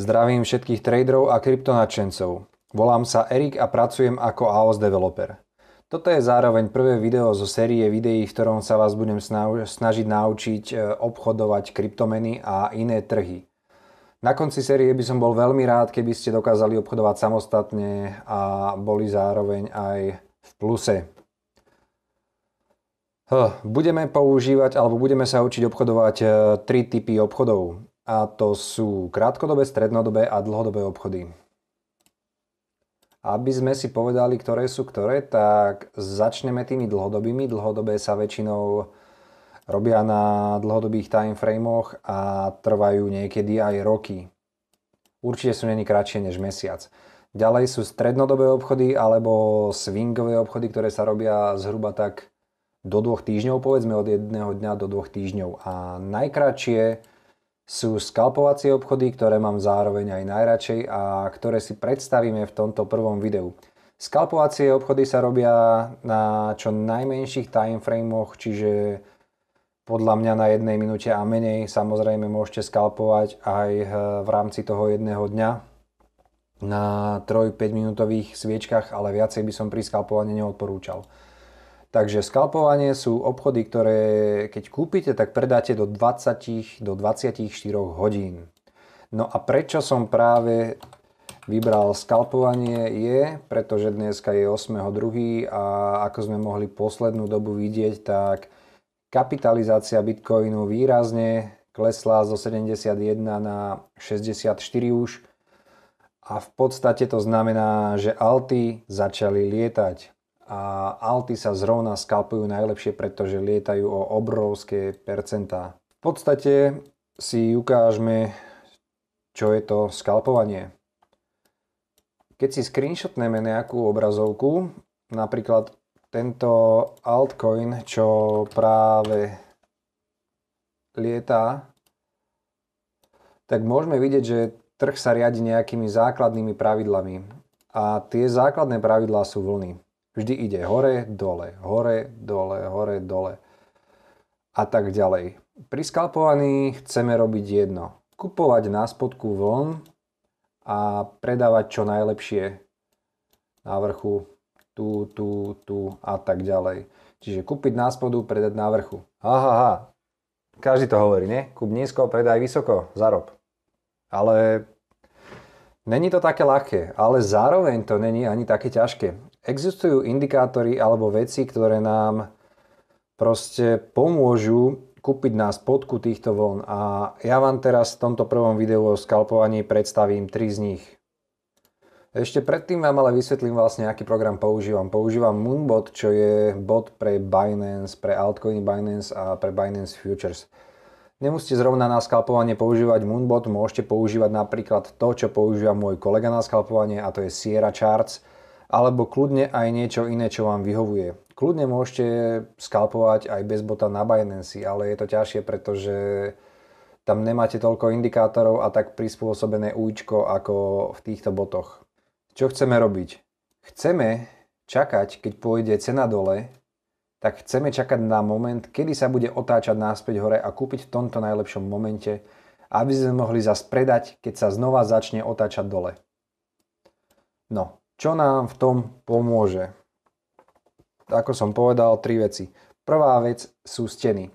Zdravím všetkých traderov a kryptonačencov. Volám sa Erik a pracujem ako AOS developer. Toto je zároveň prvé video zo série videí, v ktorom sa vás budem snažiť naučiť e, obchodovať kryptomeny a iné trhy. Na konci série by som bol veľmi rád, keby ste dokázali obchodovať samostatne a boli zároveň aj v pluse. Budeme používať alebo budeme sa učiť obchodovať e, tri typy obchodov a to sú krátkodobé, strednodobé a dlhodobé obchody. Aby sme si povedali, ktoré sú ktoré, tak začneme tými dlhodobými. Dlhodobé sa väčšinou robia na dlhodobých timeframoch a trvajú niekedy aj roky. Určite sú není kratšie než mesiac. Ďalej sú strednodobé obchody alebo swingové obchody, ktoré sa robia zhruba tak do dvoch týždňov, povedzme od jedného dňa do dvoch týždňov. A najkratšie sú skalpovacie obchody, ktoré mám zároveň aj najradšej a ktoré si predstavíme v tomto prvom videu. Skalpovacie obchody sa robia na čo najmenších timeframoch, čiže podľa mňa na jednej minúte a menej. Samozrejme môžete skalpovať aj eh, v rámci toho jedného dňa na 3-5 minútových sviečkach, ale viacej by som pri skalpovaní neodporúčal. Takže skalpovanie sú obchody, ktoré keď kúpite, tak predáte do 20 do 24 hodín. No a prečo som práve vybral skalpovanie je, pretože dneska je 8.2. a ako sme mohli poslednú dobu vidieť, tak kapitalizácia Bitcoinu výrazne klesla zo 71 na 64 už a v podstate to znamená, že alty začali lietať a alty sa zrovna skalpujú najlepšie, pretože lietajú o obrovské percentá. V podstate si ukážeme, čo je to skalpovanie. Keď si screenshotneme nejakú obrazovku, napríklad tento altcoin, čo práve lietá, tak môžeme vidieť, že trh sa riadi nejakými základnými pravidlami. A tie základné pravidlá sú vlny. Vždy ide hore, dole, hore, dole, hore, dole a tak ďalej. Pri skalpovaní chceme robiť jedno. Kupovať na spodku vln a predávať čo najlepšie na vrchu, tu, tu, tu a tak ďalej. Čiže kúpiť na spodu, predať na vrchu. Aha, aha. Každý to hovorí, nie? Kúp nízko, predaj vysoko, zarob. Ale není to také ľahké, ale zároveň to není ani také ťažké existujú indikátory alebo veci, ktoré nám proste pomôžu kúpiť na spodku týchto vln. A ja vám teraz v tomto prvom videu o skalpovaní predstavím tri z nich. Ešte predtým vám ale vysvetlím vlastne, aký program používam. Používam Moonbot, čo je bot pre Binance, pre altcoiny Binance a pre Binance Futures. Nemusíte zrovna na skalpovanie používať Moonbot, môžete používať napríklad to, čo používa môj kolega na skalpovanie a to je Sierra Charts alebo kľudne aj niečo iné, čo vám vyhovuje. Kľudne môžete skalpovať aj bez bota na Binance, ale je to ťažšie, pretože tam nemáte toľko indikátorov a tak prispôsobené účko ako v týchto botoch. Čo chceme robiť? Chceme čakať, keď pôjde cena dole, tak chceme čakať na moment, kedy sa bude otáčať náspäť hore a kúpiť v tomto najlepšom momente, aby sme mohli zase predať, keď sa znova začne otáčať dole. No, čo nám v tom pomôže? Ako som povedal, tri veci. Prvá vec sú steny.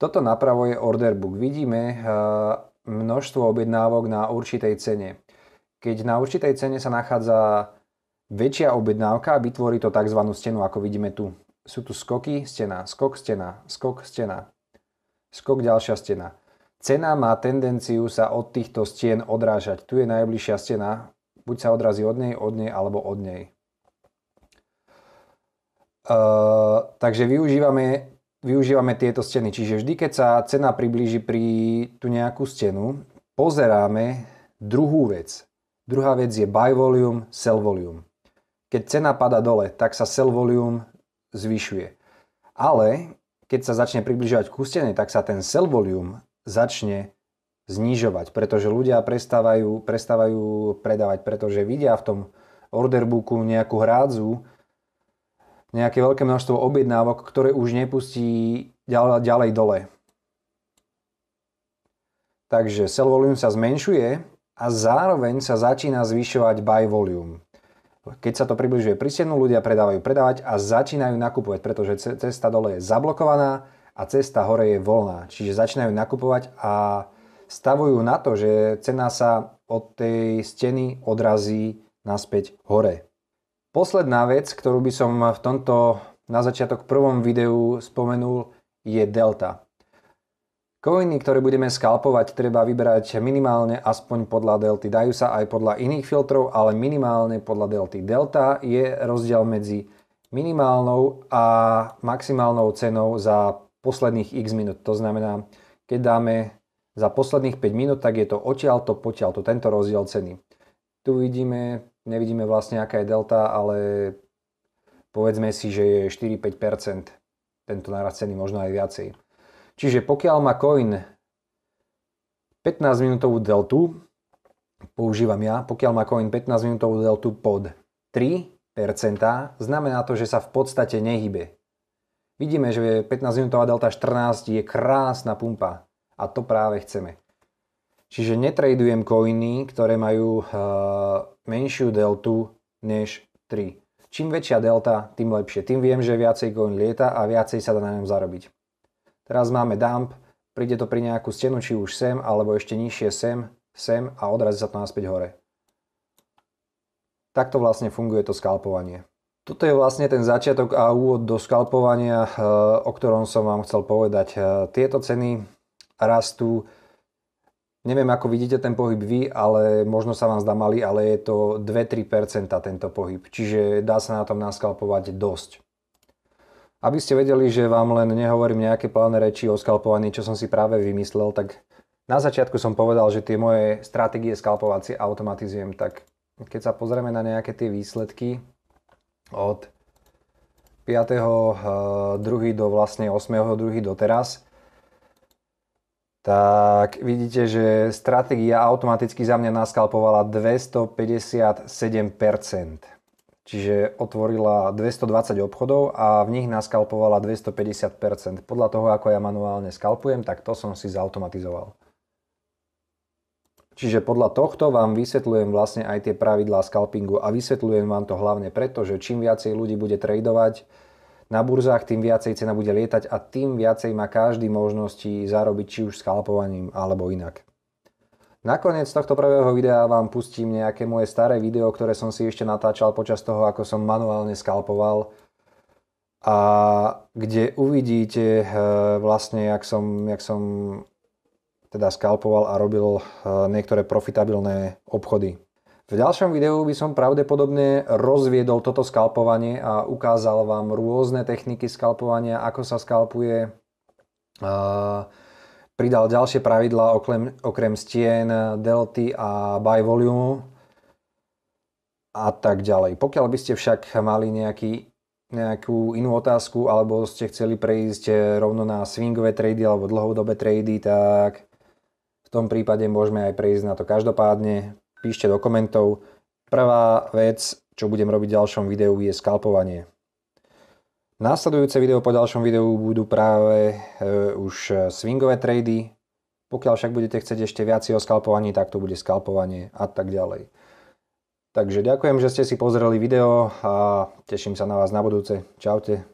Toto napravo je order book. Vidíme eh, množstvo objednávok na určitej cene. Keď na určitej cene sa nachádza väčšia objednávka, vytvorí to tzv. stenu, ako vidíme tu. Sú tu skoky, stena, skok, stena, skok, stena, skok, ďalšia stena. Cena má tendenciu sa od týchto stien odrážať. Tu je najbližšia stena, buď sa odrazí od nej, od nej alebo od nej. Uh, takže využívame, využívame tieto steny. Čiže vždy, keď sa cena priblíži pri tú nejakú stenu, pozeráme druhú vec. Druhá vec je buy volume, sell volume. Keď cena pada dole, tak sa sell volume zvyšuje. Ale keď sa začne približovať ku stene, tak sa ten sell volume začne znižovať, pretože ľudia prestávajú, prestávajú predávať, pretože vidia v tom orderbooku nejakú hrádzu, nejaké veľké množstvo objednávok, ktoré už nepustí ďalej, ďalej dole. Takže sell volume sa zmenšuje a zároveň sa začína zvyšovať buy volume. Keď sa to približuje pri stenu, ľudia predávajú predávať a začínajú nakupovať, pretože cesta dole je zablokovaná a cesta hore je voľná. Čiže začínajú nakupovať a stavujú na to, že cena sa od tej steny odrazí naspäť hore. Posledná vec, ktorú by som v tomto na začiatok prvom videu spomenul, je delta. Coiny, ktoré budeme skalpovať, treba vyberať minimálne aspoň podľa delty. Dajú sa aj podľa iných filtrov, ale minimálne podľa delty. Delta je rozdiel medzi minimálnou a maximálnou cenou za posledných x minút. To znamená, keď dáme za posledných 5 minút, tak je to odtiaľto, potiaľto, tento rozdiel ceny. Tu vidíme, nevidíme vlastne aká je delta, ale povedzme si, že je 4-5%. Tento náraz ceny možno aj viacej. Čiže pokiaľ má coin 15 minútovú deltu, používam ja, pokiaľ má coin 15 minútovú deltu pod 3%, znamená to, že sa v podstate nehybe. Vidíme, že 15 minútová delta 14 je krásna pumpa a to práve chceme. Čiže netradujem coiny, ktoré majú uh, menšiu deltu než 3. Čím väčšia delta, tým lepšie. Tým viem, že viacej coin lieta a viacej sa dá na ňom zarobiť. Teraz máme dump, príde to pri nejakú stenu, či už sem, alebo ešte nižšie sem, sem a odrazí sa to naspäť hore. Takto vlastne funguje to skalpovanie. Toto je vlastne ten začiatok a úvod do skalpovania, eh, o ktorom som vám chcel povedať. Eh, tieto ceny rastú, neviem ako vidíte ten pohyb vy, ale možno sa vám zdá malý, ale je to 2-3% tento pohyb. Čiže dá sa na tom naskalpovať dosť. Aby ste vedeli, že vám len nehovorím nejaké plánne reči o skalpovaní, čo som si práve vymyslel, tak na začiatku som povedal, že tie moje stratégie skalpovacie automatizujem, tak keď sa pozrieme na nejaké tie výsledky od 5.2. do vlastne 8.2. do teraz, tak vidíte, že stratégia automaticky za mňa naskalpovala 257%. Čiže otvorila 220 obchodov a v nich naskalpovala 250%. Podľa toho, ako ja manuálne skalpujem, tak to som si zautomatizoval. Čiže podľa tohto vám vysvetľujem vlastne aj tie pravidlá scalpingu a vysvetľujem vám to hlavne preto, že čím viacej ľudí bude tradovať na burzách, tým viacej cena bude lietať a tým viacej má každý možnosti zarobiť či už skalpovaním alebo inak. Nakoniec tohto prvého videa vám pustím nejaké moje staré video, ktoré som si ešte natáčal počas toho, ako som manuálne skalpoval a kde uvidíte eh, vlastne, jak som, jak som teda skalpoval a robil eh, niektoré profitabilné obchody. V ďalšom videu by som pravdepodobne rozviedol toto skalpovanie a ukázal vám rôzne techniky skalpovania, ako sa skalpuje. Pridal ďalšie pravidlá okrem, stien, delty a buy volume a tak ďalej. Pokiaľ by ste však mali nejaký, nejakú inú otázku alebo ste chceli prejsť rovno na swingové trady alebo dlhodobé trady, tak v tom prípade môžeme aj prejsť na to každopádne. Píšte do komentov. Prvá vec, čo budem robiť v ďalšom videu, je skalpovanie. Následujúce video po ďalšom videu budú práve e, už swingové trady. Pokiaľ však budete chcieť ešte viac o skalpovaní, tak to bude skalpovanie a tak ďalej. Takže ďakujem, že ste si pozreli video a teším sa na vás na budúce. Čaute.